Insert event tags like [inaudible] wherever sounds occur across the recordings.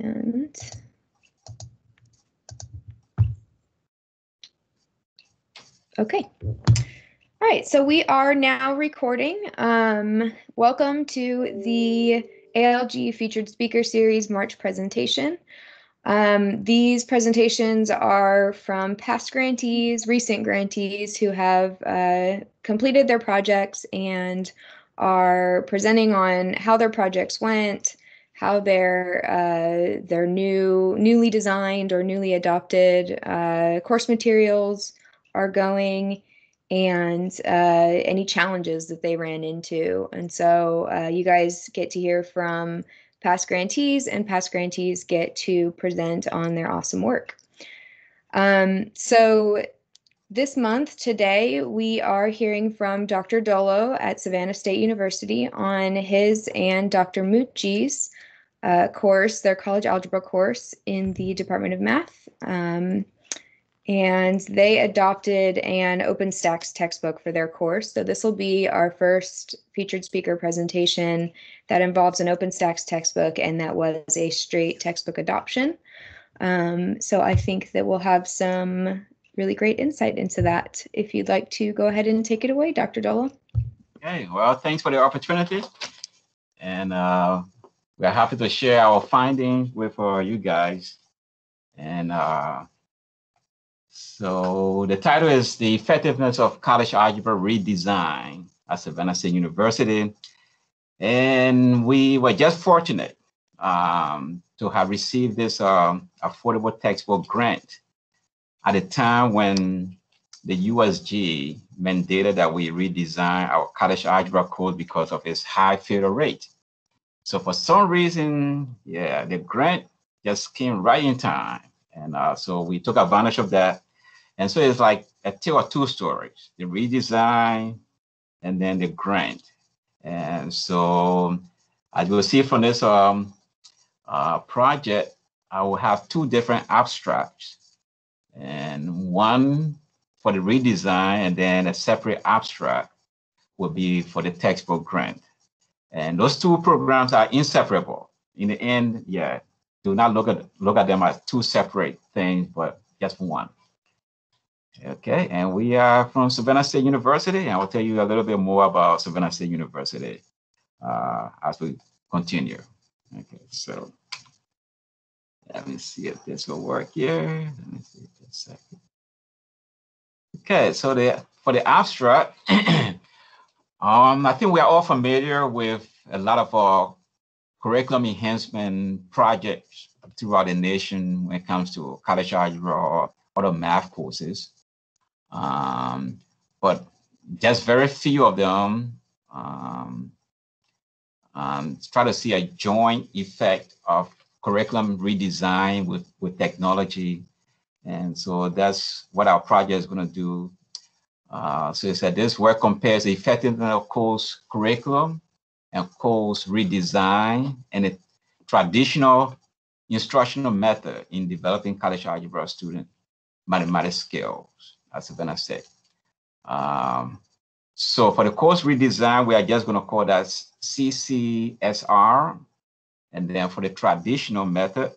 And okay. All right, so we are now recording. Um, welcome to the ALG Featured Speaker Series March presentation. Um, these presentations are from past grantees, recent grantees who have uh, completed their projects and are presenting on how their projects went, how their uh, their new newly designed or newly adopted uh, course materials are going and uh, any challenges that they ran into. And so uh, you guys get to hear from past grantees, and past grantees get to present on their awesome work. Um, so this month, today, we are hearing from Dr. Dolo at Savannah State University on his and Dr. Mucci's uh, course, their college algebra course in the Department of Math. Um, and they adopted an OpenStax textbook for their course. So this will be our first featured speaker presentation that involves an OpenStax textbook, and that was a straight textbook adoption. Um, so I think that we'll have some really great insight into that. If you'd like to go ahead and take it away, Dr. Dolo. Okay, well, thanks for the opportunity. And uh, we're happy to share our findings with uh, you guys. And uh, so the title is The Effectiveness of College Algebra Redesign at Savannah State University. And we were just fortunate um, to have received this um, affordable textbook grant at a time when the USG mandated that we redesign our college algebra code because of its high failure rate. So for some reason, yeah, the grant just came right in time. And uh, so we took advantage of that. And so it's like a tale of two stories, the redesign and then the grant. And so as you'll see from this um, uh, project, I will have two different abstracts and one for the redesign and then a separate abstract will be for the textbook grant. And those two programs are inseparable. In the end, yeah, do not look at look at them as two separate things, but just one. Okay, and we are from Savannah State University, and I will tell you a little bit more about Savannah State University uh, as we continue. Okay, so let me see if this will work here. Let me see just a second. Okay, so the for the abstract, [clears throat] um, I think we are all familiar with a lot of our curriculum enhancement projects throughout the nation when it comes to college algebra or other math courses. Um, but just very few of them um, um, try to see a joint effect of curriculum redesign with, with technology. And so that's what our project is going to do. Uh, so it said this work compares the effectiveness of course curriculum and course redesign and a traditional instructional method in developing college algebra student mathematics skills, as Savannah said. Um, so for the course redesign, we are just going to call that CCSR, and then for the traditional method,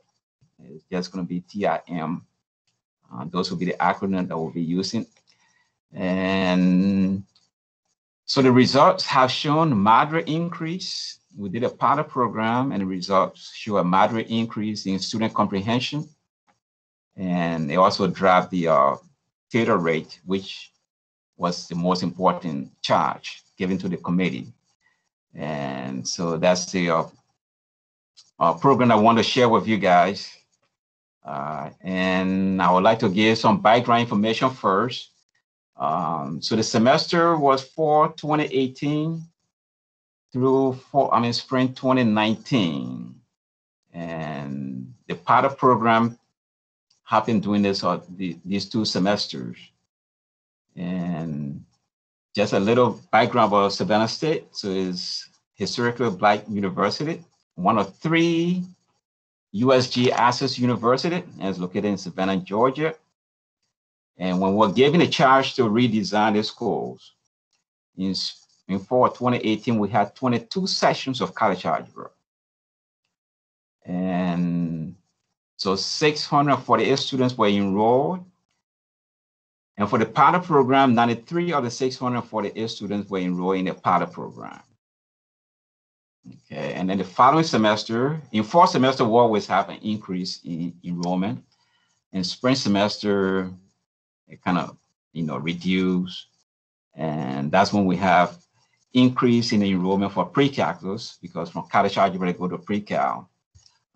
it's just going to be TIM. Uh, those will be the acronym that we'll be using. And so the results have shown moderate increase. We did a pilot program and the results show a moderate increase in student comprehension. And they also dropped the uh, failure rate, which was the most important charge given to the committee. And so that's the uh, uh, program I want to share with you guys. Uh, and I would like to give some background information first. Um, so the semester was for 2018 through for, I mean, spring 2019. And the pilot program have been doing this uh, the, these two semesters. And just a little background about Savannah State. So it's historically black university one of three USG Access University, and it's located in Savannah, Georgia. And when we're given a charge to redesign the schools, in, in fall 2018, we had 22 sessions of college algebra. And So 648 students were enrolled. And for the pilot program, 93 of the 648 students were enrolled in the pilot program. Okay, and then the following semester, in fourth semester, we always have an increase in enrollment. In spring semester, it kind of, you know, reduce. And that's when we have increase in enrollment for pre-calculus because from college algebra they go to pre-cal.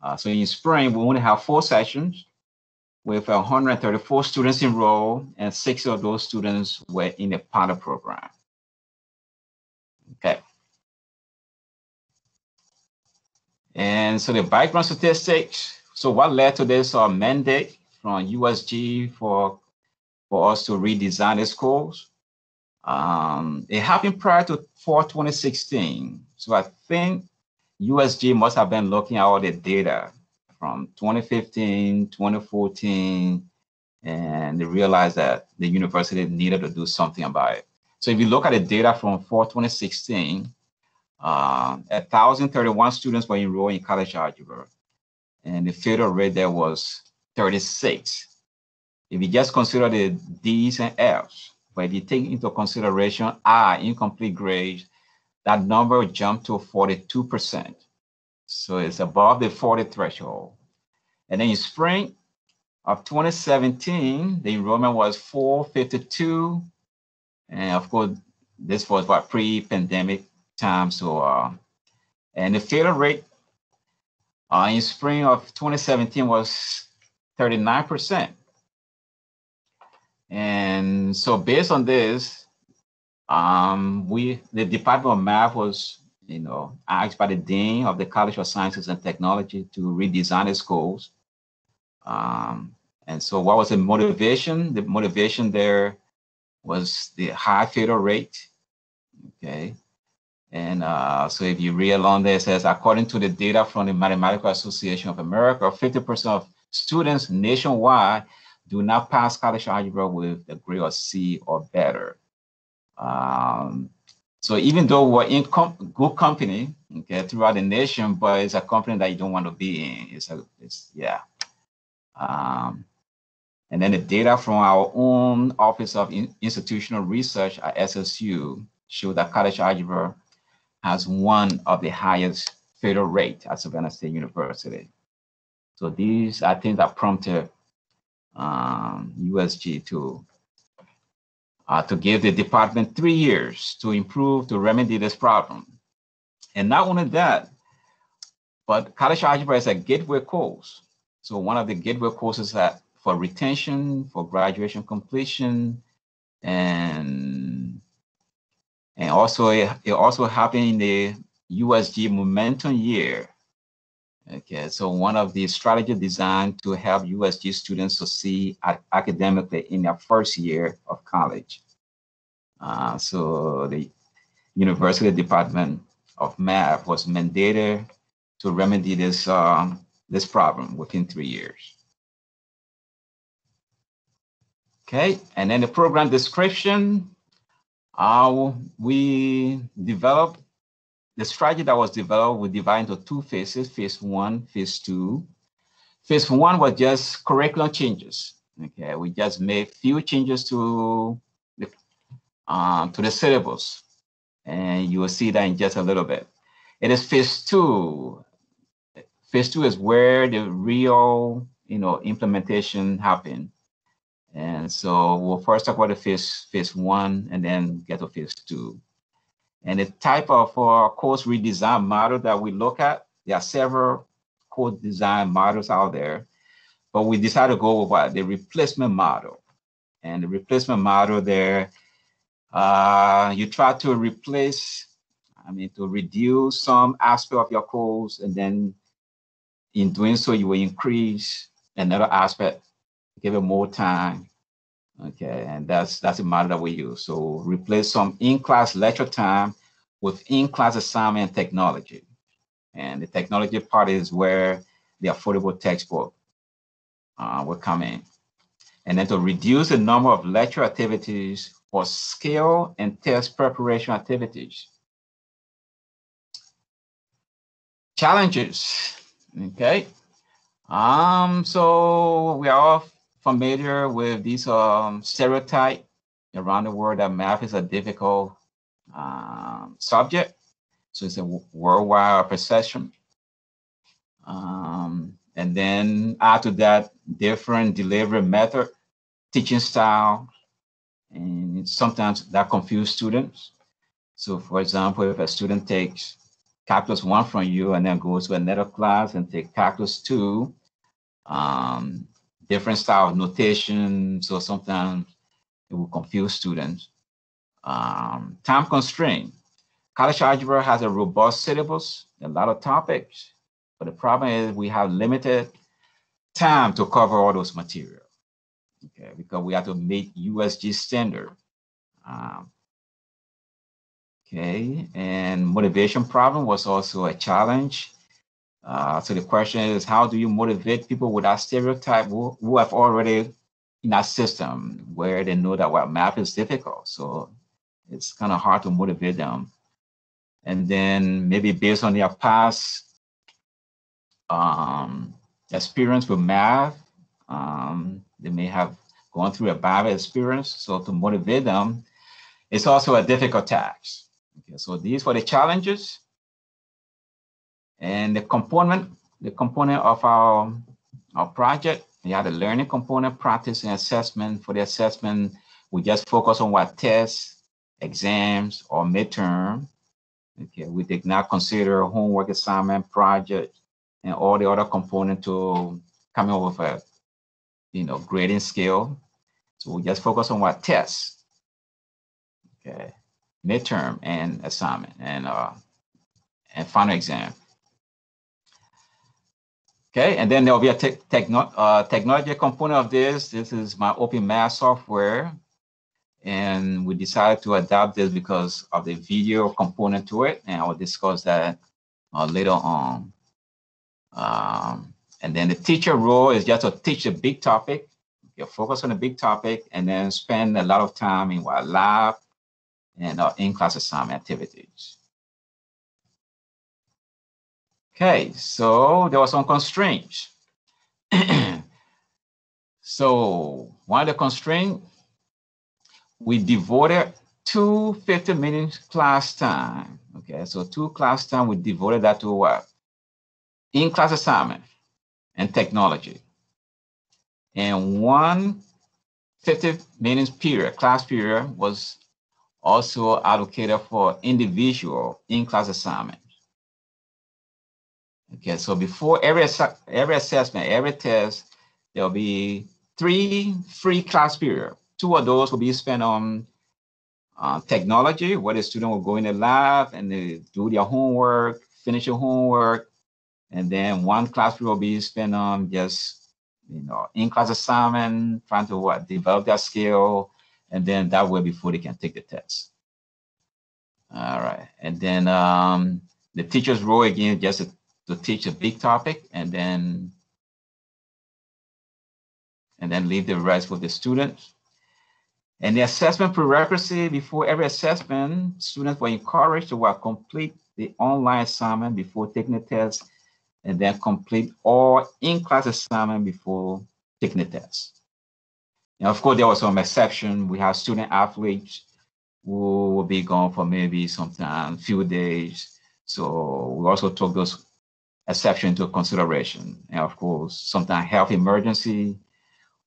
Uh, so in spring, we only have four sessions with 134 students enrolled and six of those students were in the pilot program. Okay. And so the background statistics, so what led to this uh, mandate from USG for, for us to redesign the schools? Um, it happened prior to fall 2016. So I think USG must have been looking at all the data from 2015, 2014, and they realized that the university needed to do something about it. So if you look at the data from fall 2016, uh, 1,031 students were enrolled in college algebra, and the failure rate there was 36. If you just consider the D's and F's, but if you take into consideration I, incomplete grades, that number jumped to 42%. So it's above the 40 threshold. And then in spring of 2017, the enrollment was 452. And of course, this was what pre-pandemic time. So, uh, and the failure rate uh, in spring of 2017 was 39%. And so based on this, um, we, the Department of Math was, you know, asked by the Dean of the College of Sciences and Technology to redesign the schools. Um, and so what was the motivation? The motivation there was the high failure rate, okay? And uh, so if you read along there, it says, according to the data from the Mathematical Association of America, 50% of students nationwide do not pass college algebra with a grade of C or better. Um, so even though we're in good company, okay, throughout the nation, but it's a company that you don't want to be in. It's a, it's yeah. Um, and then the data from our own Office of in Institutional Research at SSU show that college algebra has one of the highest failure rate at Savannah State University. So these are things that prompted um, USG to uh, to give the department three years to improve to remedy this problem. And not only that, but college algebra is a gateway course. So one of the gateway courses that for retention, for graduation completion, and and also it, it also happened in the USG momentum year. Okay, so one of the strategy designed to help USG students succeed academically in their first year of college. Uh, so the University Department of Math was mandated to remedy this um, this problem within three years. Okay, and then the program description. Uh, we developed the strategy that was developed, we divided into two phases, phase one, phase two. Phase one was just curriculum changes. Okay, we just made few changes to the, uh, to the syllabus. And you will see that in just a little bit. It is phase two. Phase two is where the real, you know, implementation happened. And so we'll first talk about the phase, phase one and then get to phase two. And the type of uh, course redesign model that we look at, there are several course design models out there, but we decided to go with? The replacement model. And the replacement model there, uh, you try to replace, I mean, to reduce some aspect of your course, and then in doing so, you will increase another aspect, give it more time, Okay, and that's that's the model that we use. So replace some in-class lecture time with in-class assignment technology. And the technology part is where the affordable textbook uh, will come in. And then to reduce the number of lecture activities for skill and test preparation activities. Challenges, okay? Um, so we are all familiar with these um, stereotype around the world that math is a difficult um, subject. So it's a worldwide perception. Um, and then to that different delivery method, teaching style, and sometimes that confuse students. So for example, if a student takes calculus one from you and then goes to another class and take calculus two, um, different style of notation. So sometimes it will confuse students. Um, time constraint. College algebra has a robust syllabus, a lot of topics, but the problem is we have limited time to cover all those material. Okay, because we have to meet USG standard. Um, okay, and motivation problem was also a challenge. Uh, so the question is, how do you motivate people with that stereotype who, who have already in that system where they know that what math is difficult? So it's kind of hard to motivate them. And then maybe based on their past um, experience with math, um, they may have gone through a bad experience. So to motivate them, it's also a difficult task. Okay, so these were the challenges. And the component, the component of our, our project, we had a learning component, practice and assessment. For the assessment, we just focus on what tests, exams, or midterm. Okay, we did not consider homework assignment, project, and all the other components to come up with a you know grading scale. So we just focus on what tests, okay, midterm and assignment and uh and final exam. Okay, and then there'll be a te techno uh, technology component of this. This is MyOpenMath software. And we decided to adapt this because of the video component to it. And I will discuss that uh, later on. Um, and then the teacher role is just to teach a big topic. You focus on a big topic and then spend a lot of time in what lab and uh, in-class assignment activities. Okay, so there were some constraints. [clears throat] so one of the constraints, we devoted two 50 minutes class time. Okay, so two class time, we devoted that to what? In-class assignment and technology. And one 50 minutes period, class period, was also allocated for individual in-class assignment. Okay, so before every, every assessment, every test, there'll be three free class period. Two of those will be spent on uh, technology, where the student will go in the lab and they do their homework, finish your homework, and then one class period will be spent on just you know in-class assignment, trying to what develop their skill, and then that way before they can take the test. All right, and then um, the teacher's role again just to, teach a big topic, and then and then leave the rest with the students. And the assessment prerequisite before every assessment, students were encouraged to complete the online assignment before taking the test and then complete all in-class assignment before taking the test. And of course, there was some exception. We have student athletes who will be gone for maybe sometime few days. So we also took those exceptions into consideration. And of course, sometimes health emergency.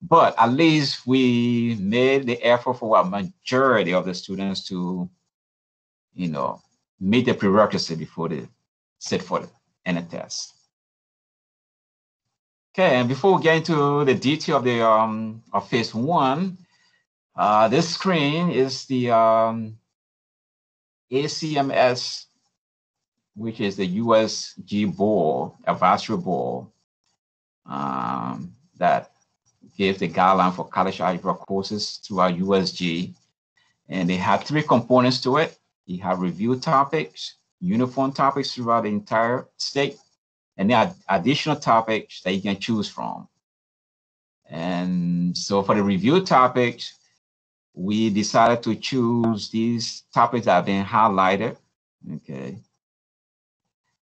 But at least we made the effort for a majority of the students to, you know, meet the prerequisite before they sit for the end test. Okay, and before we get into the detail of the um, of phase one, uh, this screen is the um, ACMS, which is the USG board, advisory board, um, that gives the guideline for college algebra courses throughout USG. And they have three components to it. You have review topics, uniform topics throughout the entire state, and there are additional topics that you can choose from. And so for the review topics, we decided to choose these topics that have been highlighted, okay?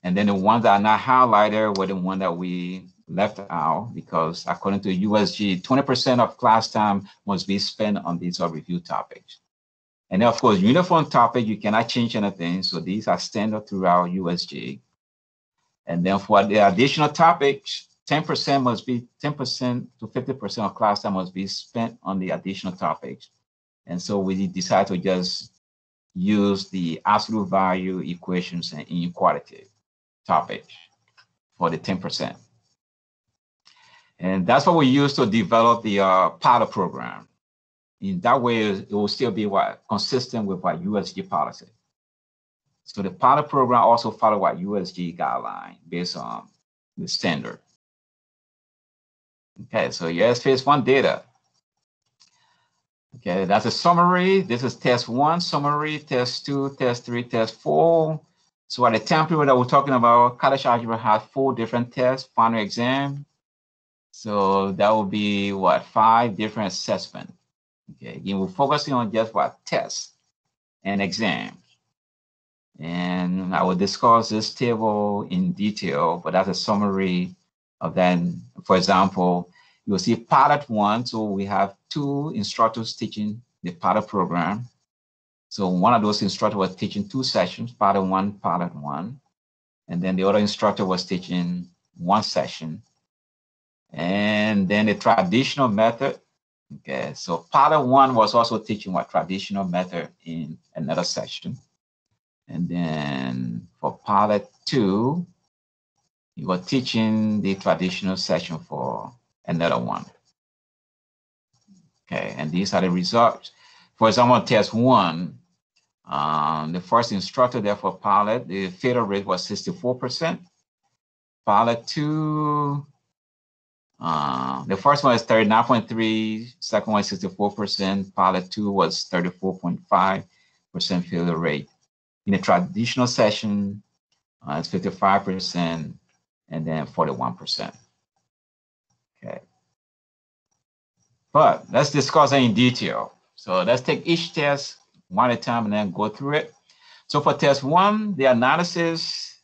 And then the ones that are not highlighted were the one that we left out because according to USG, 20% of class time must be spent on these review topics. And then of course, uniform topic, you cannot change anything. So these are standard throughout USG. And then for the additional topics, 10% must be 10% to 50% of class time must be spent on the additional topics. And so we decided to just use the absolute value equations and inequality topic for the 10%. And that's what we use to develop the uh, pilot program. In that way, it will still be what consistent with what USG policy. So the pilot program also follow what USG guideline based on the standard. Okay, so yes, phase one data. Okay, that's a summary. This is test one summary, test two, test three, test four. So at the time period that we're talking about, college algebra has four different tests, final exam. So that will be what, five different assessment. Okay, again, we're focusing on just what tests and exams. And I will discuss this table in detail, but that's a summary of then, for example, you'll see pilot one. So we have two instructors teaching the pilot program. So one of those instructors was teaching two sessions, pilot one, pilot one. And then the other instructor was teaching one session. And then the traditional method. Okay, so pilot one was also teaching what traditional method in another session. And then for pilot two, you were teaching the traditional session for another one. Okay, and these are the results. For example, test one, um, the first instructor there for pilot, the failure rate was 64%. Pilot two, uh, the first one is 39.3, second one is 64%, pilot two was 34.5% failure rate. In a traditional session, uh, it's 55% and then 41%. Okay. But let's discuss in detail. So let's take each test one at a time and then go through it. So for test one, the analysis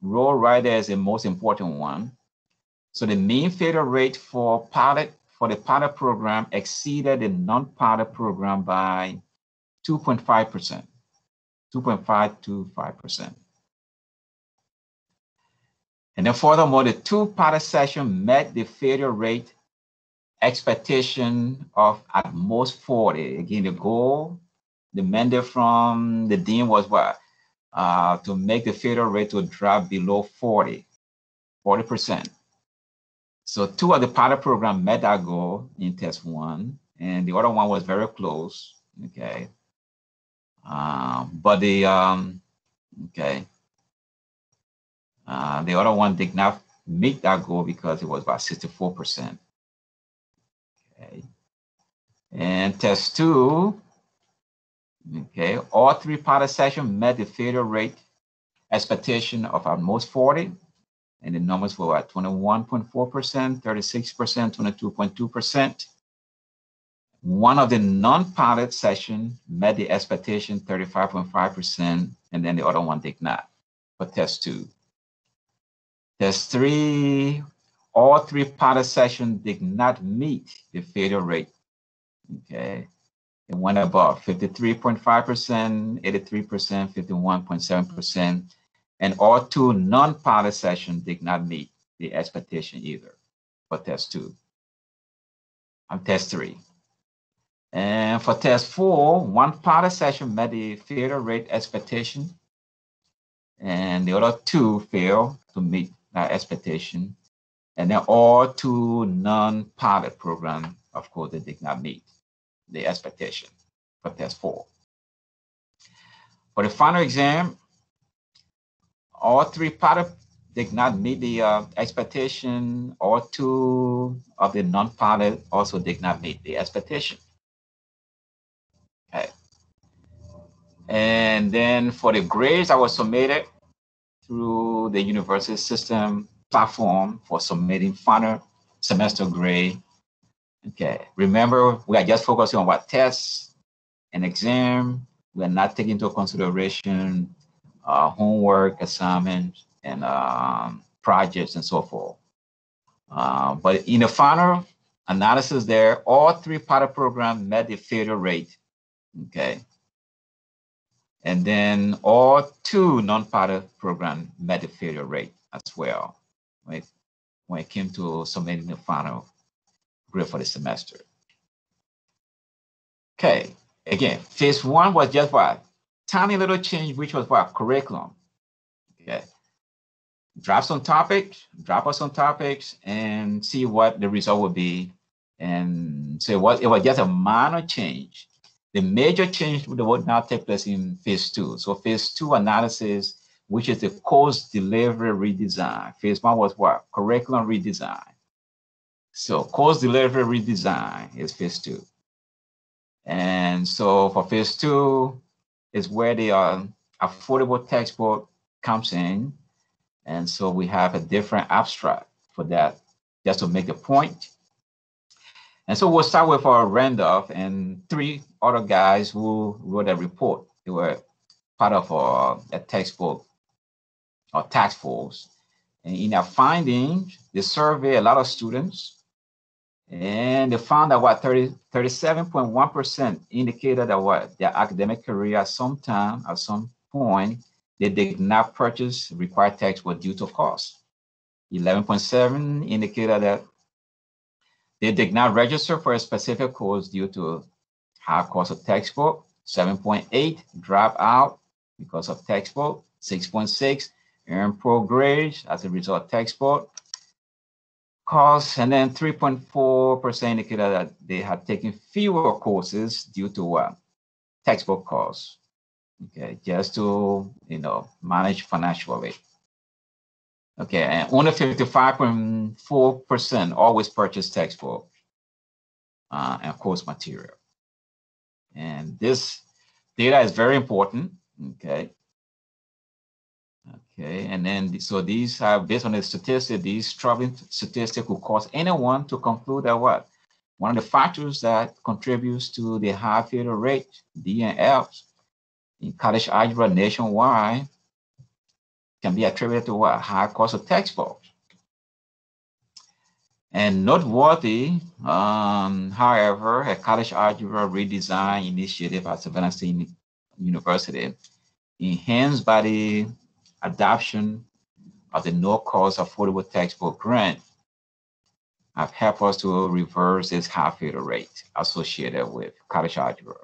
role there is the most important one. So the mean failure rate for pilot for the pilot program exceeded the non-pilot program by 2.5%, 2.525%. And then furthermore, the two pilot session met the failure rate expectation of at most 40. Again, the goal, the mandate from the dean was what? Uh, to make the failure rate to drop below 40, 40%. So two of the pilot program met that goal in test one, and the other one was very close, okay? Um, but the, um, okay, uh, the other one did not meet that goal because it was about 64%. Okay. And test two, okay, all three pilot sessions met the failure rate expectation of almost 40, and the numbers were at 21.4%, 36%, 22.2%. One of the non-pilot session met the expectation 35.5%, and then the other one did not for test two. Test three, all three pilot sessions did not meet the failure rate. Okay. It went above 53.5%, 83%, 51.7%, and all two non-pilot sessions did not meet the expectation either for test two. On test three. And for test four, one pilot session met the failure rate expectation, and the other two failed to meet that expectation. And then all two non-pilot program, of course, they did not meet the expectation for test four. For the final exam, all three pilot did not meet the uh, expectation. All two of the non-pilot also did not meet the expectation. Okay. And then for the grades that was submitted, through the university system platform for submitting final semester grade. Okay, remember, we are just focusing on what tests and exam. We are not taking into consideration uh, homework, assignments, and um, projects and so forth. Uh, but in the final analysis there, all three pilot programs met the failure rate, okay? And then all two non-pilot programs met the failure rate as well it, when it came to submitting the final grade for the semester. Okay, again, phase one was just what? Tiny little change, which was what? Curriculum. Okay. Drop some topics, drop us some topics, and see what the result would be. And so what it was just a minor change. The major change would now take place in phase two. So phase two analysis, which is the course delivery redesign. Phase one was what? Curriculum redesign. So course delivery redesign is phase two. And so for phase two is where the uh, affordable textbook comes in. And so we have a different abstract for that, just to make a point. And so we'll start with our Randolph and three other guys who wrote a report. They were part of a, a textbook or task force. And in their findings, they survey a lot of students and they found that what 30, 37.1% indicated that what their academic career at some time, at some point, they did not purchase required textbook due to cost. 11.7 indicated that they did not register for a specific course due to high cost of textbook. 7.8 drop out because of textbook. 6.6 earn pro grades as a result of textbook costs, and then 3.4% indicated that they had taken fewer courses due to uh, textbook costs. Okay, just to you know manage financially. Okay, and only 55.4% always purchase textbook uh, and course material. And this data is very important. Okay, Okay, and then so these are based on the statistics, these troubling statistics will cause anyone to conclude that what? One of the factors that contributes to the high failure rate, D and F, in college algebra nationwide can be attributed to what? High cost of textbooks. And noteworthy, um, however, a college algebra redesign initiative at Savannah State University enhanced by the adoption of the no-cost affordable textbook grant have helped us to reverse this high failure rate associated with college algebra.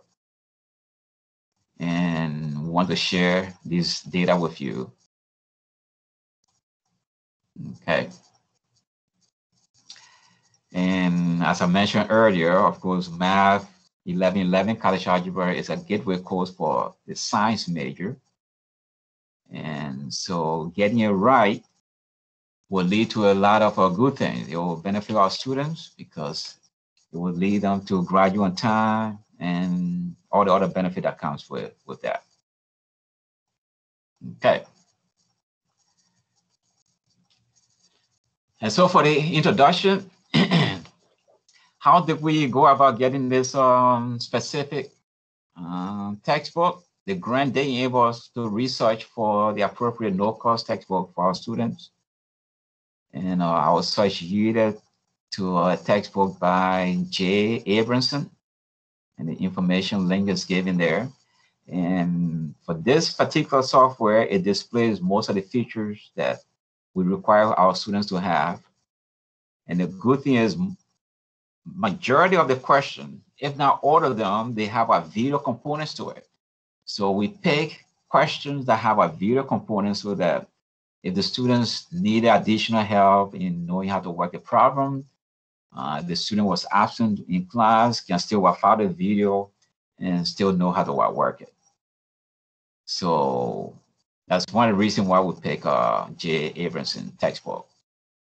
And want to share this data with you. Okay. And as I mentioned earlier, of course, Math 1111 College Algebra is a gateway course for the science major. And so getting it right will lead to a lot of uh, good things. It will benefit our students because it will lead them to graduate on time and all the other benefit that comes with, with that. Okay. And so for the introduction, [clears throat] how did we go about getting this um, specific um, textbook? The grant they enable us to research for the appropriate no-cost textbook for our students. And uh, our search yielded to a textbook by Jay Abramson, and the information link is given there. And for this particular software, it displays most of the features that we require our students to have. And the good thing is majority of the question, if not all of them, they have a video components to it. So we pick questions that have a video component so that if the students need additional help in knowing how to work the problem, uh, the student was absent in class, can still work out the video and still know how to work it. So that's one of the reasons why we pick uh, Jay Abramson textbook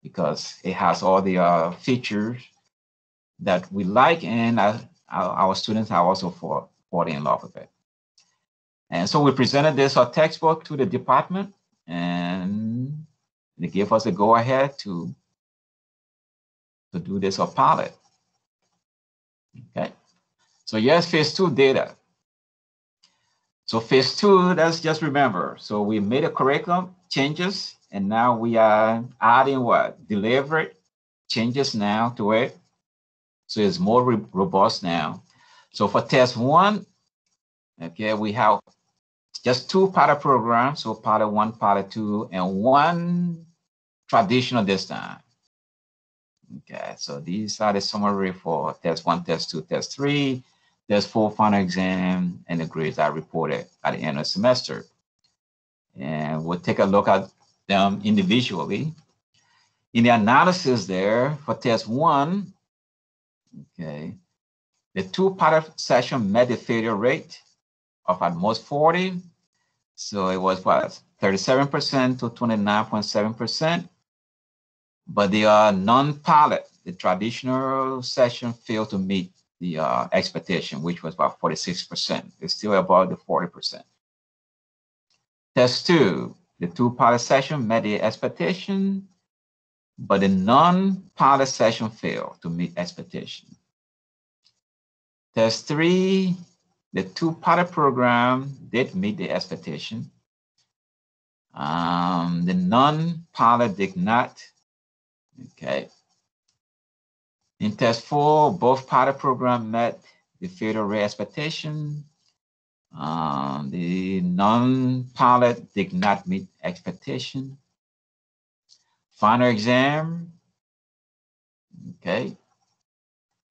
because it has all the uh, features that we like and uh, our, our students are also for, falling in love with it. And so we presented this our textbook to the department and they gave us a go ahead to, to do this or pilot. Okay. So yes, phase two data. So phase two, let's just remember. So we made a curriculum changes and now we are adding what? Delivered changes now to it. So it's more robust now. So for test one, okay, we have just two pilot programs, so pilot one, pilot two, and one traditional this time. Okay, so these are the summary for test one, test two, test three, test four final exam, and the grades are reported at the end of the semester. And we'll take a look at them individually. In the analysis there for test one, okay, the two pilot session met the failure rate of at most 40. So it was what, 37% to 29.7%. But the uh, non-pilot, the traditional session failed to meet the uh, expectation, which was about 46%. It's still above the 40%. Test two, the two pilot session met the expectation, but the non-pilot session failed to meet expectation. Test three, the two pilot program did meet the expectation. Um, the non-pilot did not Okay. In test four, both pilot program met the failure rate expectation. Um, the non-pilot did not meet expectation. Final exam, okay.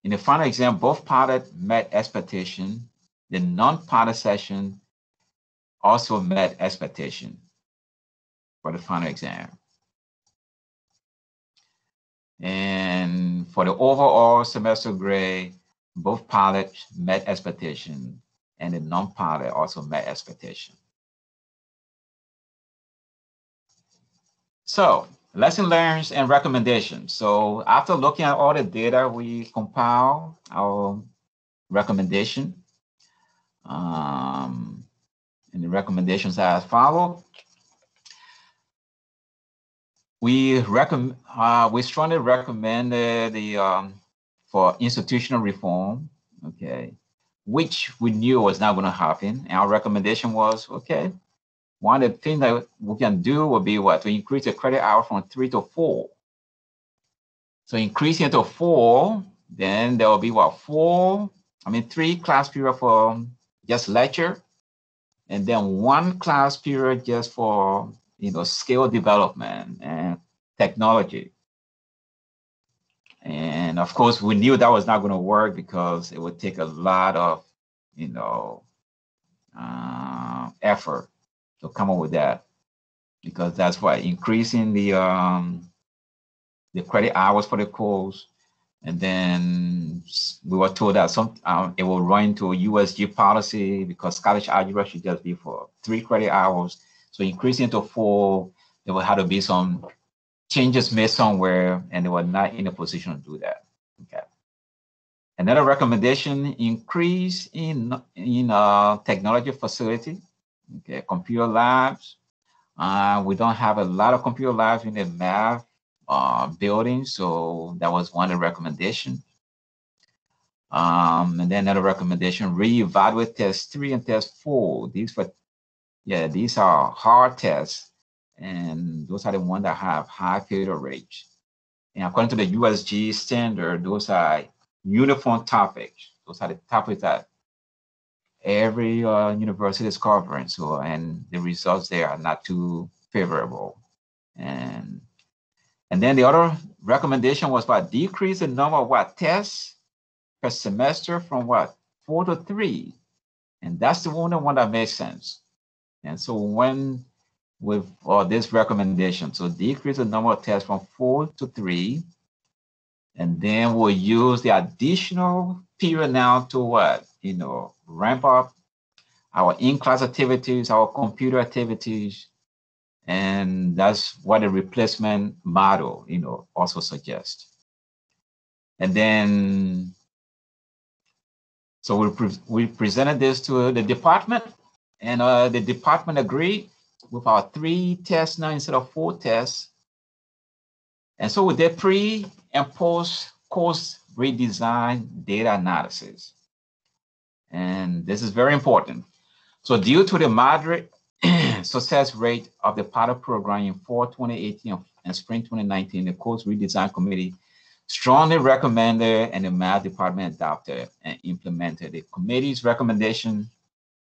In the final exam, both pilot met expectation. The non-pilot session also met expectation for the final exam. And for the overall semester grade, both pilots met expectation and the non-pilot also met expectation. So lesson learned and recommendations. So after looking at all the data, we compile our recommendation. Um, and the recommendations are as follow? We recommend uh, we strongly recommend uh, the um, for institutional reform okay which we knew was not going to happen. And our recommendation was okay one of the things that we can do would be what? To increase the credit hour from three to four. So increasing it to four then there will be what? Four i mean three class period for just lecture and then one class period just for you know, skill development and technology. And of course, we knew that was not going to work because it would take a lot of, you know, uh, effort to come up with that. Because that's why increasing the um, the credit hours for the course, and then we were told that some um, it will run into a USG policy because Scottish algebra should just be for three credit hours, so increasing to four, there will have to be some changes made somewhere, and they were not in a position to do that. Okay. Another recommendation: increase in in uh, technology facility. Okay, computer labs. Uh, we don't have a lot of computer labs in the math uh, building, so that was one recommendations. Um, and then another recommendation: reevaluate test three and test four. These were yeah, these are hard tests, and those are the ones that have high failure rates. And according to the USG standard, those are uniform topics. Those are the topics that every uh, university is covering. So, and the results there are not too favorable. And and then the other recommendation was about decrease the number of what tests per semester from what four to three, and that's the only one that makes sense. And so when with uh, this recommendation, so decrease the number of tests from four to three, and then we'll use the additional period now to what, you know, ramp up our in-class activities, our computer activities, and that's what the replacement model, you know, also suggests. And then, so we, pre we presented this to the department, and uh, the department agreed with our three tests now instead of four tests. And so with did pre and post course redesign data analysis. And this is very important. So due to the moderate [clears throat] success rate of the pilot program in fall 2018 and spring 2019, the course redesign committee strongly recommended and the math department adopted and implemented the committee's recommendation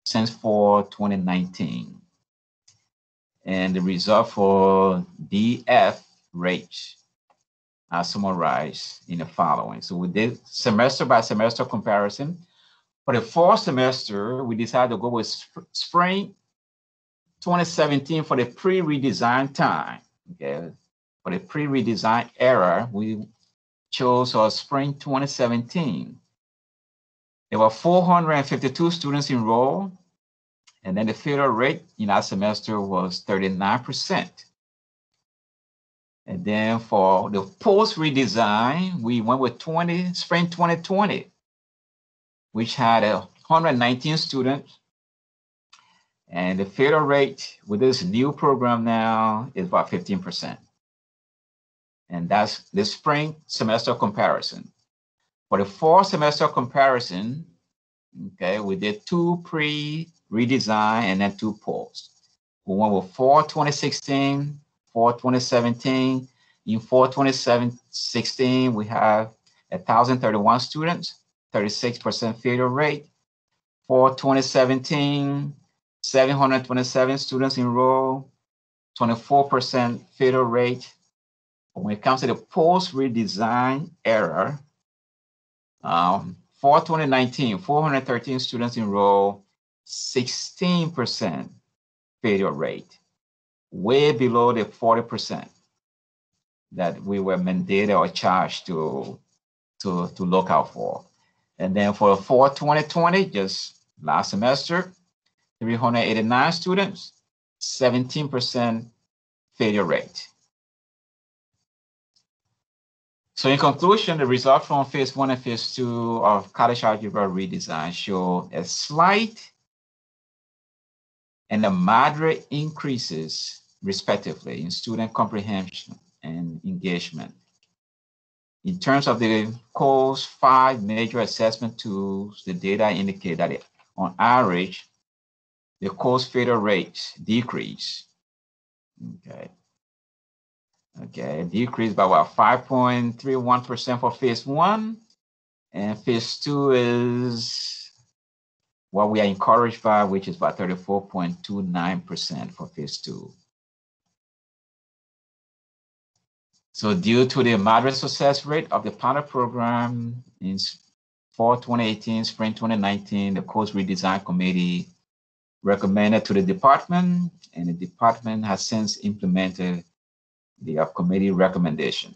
since fall 2019. And the result for DF rates are summarized in the following. So we did semester by semester comparison. For the fall semester, we decided to go with sp spring 2017 for the pre-redesign time. Okay, for the pre-redesign era, we chose our spring 2017. There were 452 students enrolled, and then the failure rate in that semester was 39%. And then for the post redesign, we went with 20, spring 2020, which had 119 students. And the failure rate with this new program now is about 15% and that's the spring semester comparison. For the fall semester comparison, okay, we did two pre-redesign and then two post. We went with fall 2016, fall 2017. In fall 2016, we have 1,031 students, 36% failure rate. For 2017, 727 students enrolled, 24% failure rate when it comes to the post redesign error, um, for 2019, 413 students enrolled, 16% failure rate, way below the 40% that we were mandated or charged to, to, to look out for. And then for fall 2020, just last semester, 389 students, 17% failure rate. So in conclusion, the results from phase one and phase two of college algebra redesign show a slight and a moderate increases respectively in student comprehension and engagement. In terms of the course five major assessment tools, the data indicate that on average, the course failure rates decrease. Okay. Okay, decreased by about 5.31% for phase one. And phase two is what we are encouraged by, which is about 34.29% for phase two. So due to the moderate success rate of the pilot program in fall 2018, spring 2019, the course redesign committee recommended to the department, and the department has since implemented the committee recommendation.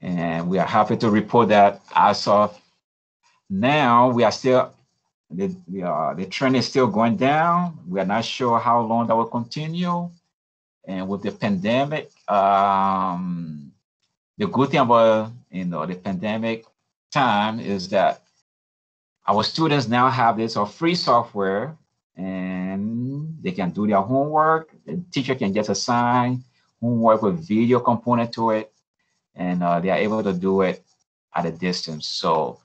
And we are happy to report that as of now, we are still, the, the, uh, the trend is still going down. We are not sure how long that will continue. And with the pandemic, um, the good thing about you know the pandemic time is that our students now have this or free software and they can do their homework. The teacher can just assign homework with video component to it, and uh, they are able to do it at a distance. So,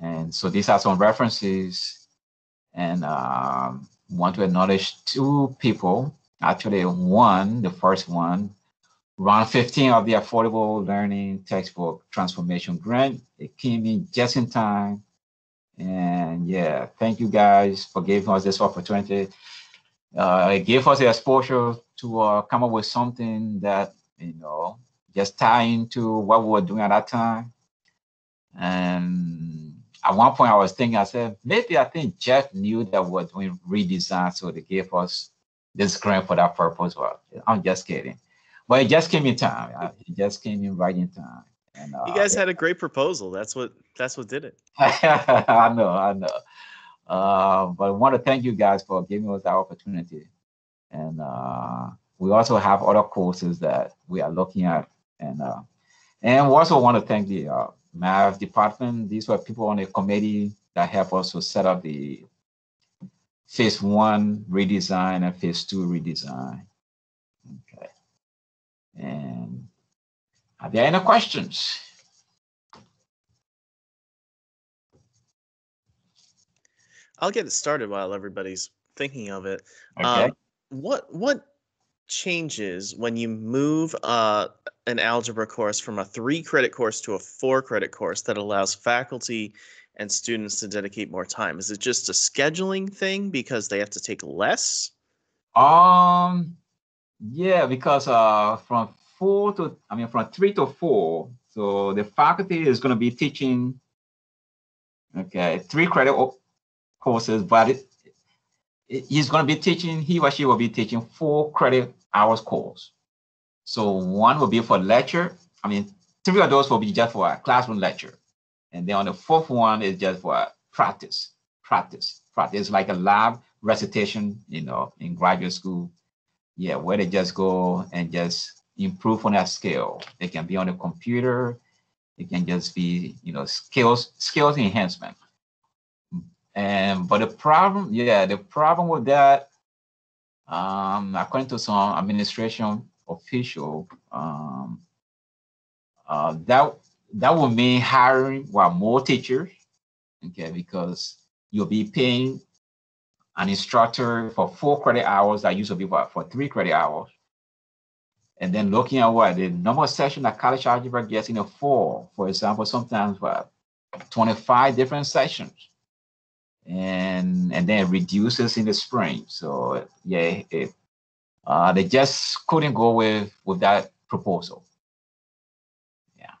and so these are some references, and um, want to acknowledge two people. Actually, one, the first one, round 15 of the Affordable Learning Textbook Transformation Grant. It came in just in time and yeah, thank you guys for giving us this opportunity. Uh, it gave us the exposure to uh, come up with something that, you know, just tie into what we were doing at that time. And at one point I was thinking, I said, maybe I think Jeff knew that we were doing redesign, so they gave us this grant for that purpose. Well, I'm just kidding. But it just came in time. It just came in right in time. And, uh, you guys had a great proposal. That's what that's what did it. [laughs] I know, I know. Uh, but I want to thank you guys for giving us that opportunity. And uh, we also have other courses that we are looking at. And uh, and we also want to thank the uh, math department. These were people on the committee that helped us to set up the phase one redesign and phase two redesign. Okay. And are there any questions? I'll get it started while everybody's thinking of it. Okay. Um, what what changes when you move uh, an algebra course from a three credit course to a four credit course that allows faculty and students to dedicate more time? Is it just a scheduling thing because they have to take less? Um, yeah, because uh, from four to, I mean, from three to four, so the faculty is going to be teaching, okay, three credit courses, but it, he's going to be teaching, he or she will be teaching four credit hours course. So one will be for lecture. I mean, three of those will be just for a classroom lecture. And then on the fourth one is just for practice, practice, practice. It's like a lab recitation, you know, in graduate school. Yeah, where they just go and just improve on that skill. It can be on the computer. It can just be, you know, skills, skills enhancement. And but the problem, yeah, the problem with that, um, according to some administration official, um, uh, that that would mean hiring well more teachers, okay, because you'll be paying an instructor for four credit hours that used to be what for three credit hours. And then looking at what the number of that college algebra gets in a fall, for example, sometimes what 25 different sessions. And and then it reduces in the spring. So yeah, it, uh, they just couldn't go with with that proposal. Yeah.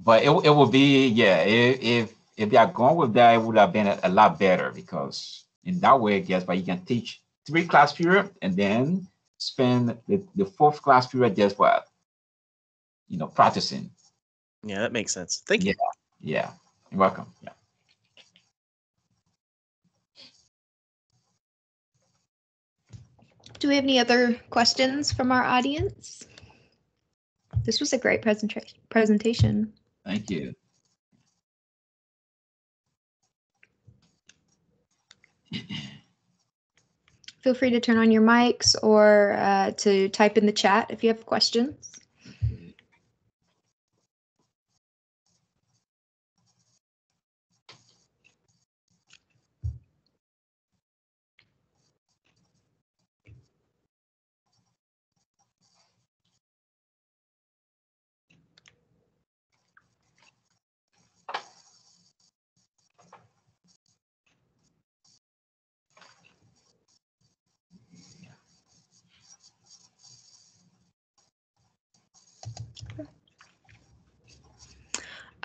But it, it will be yeah if, if they are going with that it would have been a, a lot better because in that way I guess, but you can teach three class period and then spend the, the fourth class period just what you know practicing. Yeah that makes sense. Thank you. Yeah, yeah. you're welcome. Yeah. Do we have any other questions from our audience? This was a great presentation presentation. Thank you. Feel free to turn on your mics or uh, to type in the chat if you have questions.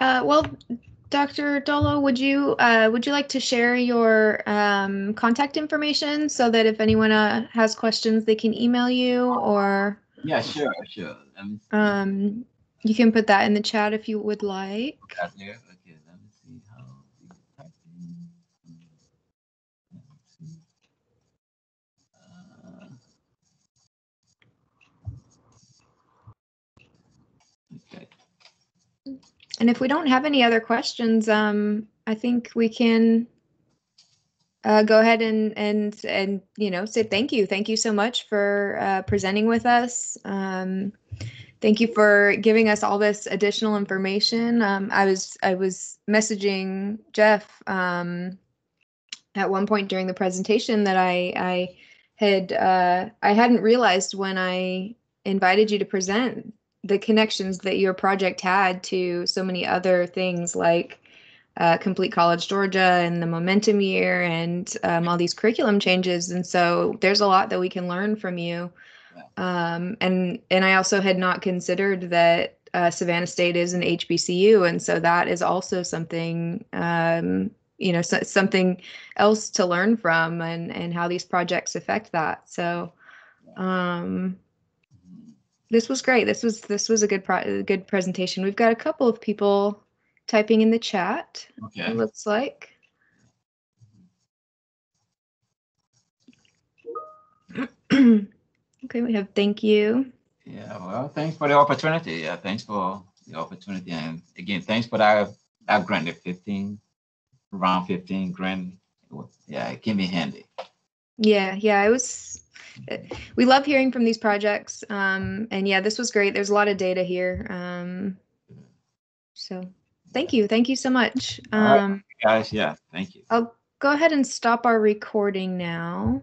Uh, well, Dr. Dolo, would you uh, would you like to share your um, contact information so that if anyone uh, has questions, they can email you or? Yeah, sure, sure. Um, you can put that in the chat if you would like. Okay, let me see how type in. Okay. And if we don't have any other questions, um, I think we can uh, go ahead and and and you know say thank you. Thank you so much for uh, presenting with us. Um, thank you for giving us all this additional information. Um, I was I was messaging Jeff um, at one point during the presentation that I I had uh, I hadn't realized when I invited you to present the connections that your project had to so many other things like uh, Complete College Georgia and the Momentum Year and um, all these curriculum changes. And so there's a lot that we can learn from you. Um, and and I also had not considered that uh, Savannah State is an HBCU, and so that is also something um, you know so, something else to learn from, and and how these projects affect that. So. Um, this was great. This was this was a good pro- good presentation. We've got a couple of people typing in the chat. Okay. It looks like. [clears throat] okay, we have thank you. Yeah, well, thanks for the opportunity. Yeah, thanks for the opportunity. And again, thanks for that, that grant, the 15, around 15 grand. Yeah, it came in handy. Yeah, yeah, it was we love hearing from these projects. Um, and yeah, this was great. There's a lot of data here. Um, so thank you. Thank you so much. All right, Um, guys, yeah, thank you. I'll go ahead and stop our recording now.